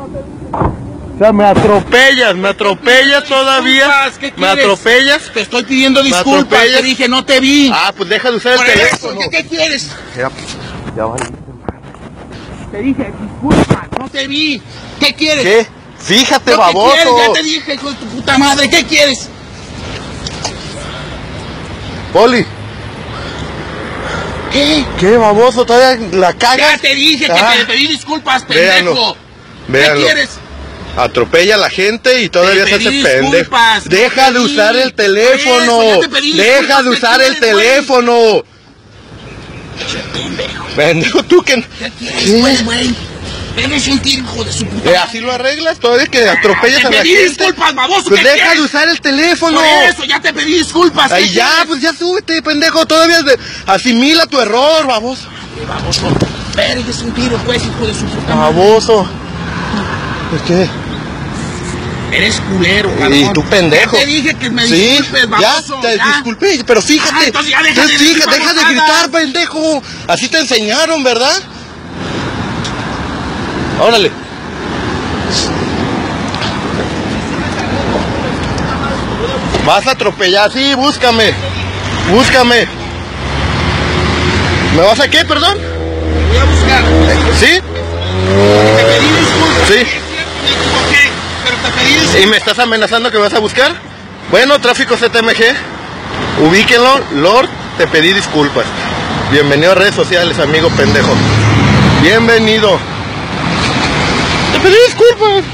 O sea, me atropellas, me atropellas todavía. ¿qué ¿Me atropellas? Te estoy pidiendo disculpas. Te dije, no te vi. Ah, pues deja de usar el teléfono. ¿qué, qué quieres? Ya, ya vale. Te dije, disculpa, no te vi. ¿Qué quieres? ¿Qué? Fíjate, ¿Lo que baboso. quieres? Ya te dije, hijo de tu puta madre. ¿Qué quieres? Poli, ¿Qué? ¿qué baboso? Todavía la Ya cagas. te dije que Ah, te pedí disculpas, Véanlo, pendejo. ¿Qué véanlo. quieres? Atropella a la gente y todavía Te se hace pedí pendejo. disculpas, Deja te de pedí. usar el teléfono. eso, te pedí Deja de ¿qué usar el teléfono. Pendejo, tú que. ¿Qué quieres, güey? Eres un tío, hijo de su puta Eh, ¿Así lo arreglas? Todavía que atropellas Te a la pedí gente. disculpas, baboso. Pues ¿qué deja de quieres? usar el teléfono. Por eso, ya te pedí disculpas. Ahí ¿qué ya, quieres? pues ya súbete, pendejo. Todavía de- asimila tu error, baboso. Baboso. Eres un tiro, pues, hijo de su puta. Baboso. ¿Por qué? Eres culero, Y cabrón. tú pendejo. Ya te dije que me Sí, disculpes, ya, baboso. te ya. disculpé, pero fíjate. Ah, entonces ya deja de decir deja gritar, pendejo. Así te enseñaron, ¿verdad? Órale. Vas a atropellar, sí, búscame. Búscame. ¿Me vas a qué, perdón? Voy a buscar. ¿Sí? Te pedí disculpas. Sí. Es cierto, me equivoqué, pero te pedí disculpas. ¿Y me estás amenazando que vas a buscar? Bueno, tráfico CTMG, ubíquenlo, Lord, te pedí disculpas. Bienvenido a redes sociales, amigo pendejo. Bienvenido. Te pedí disculpas.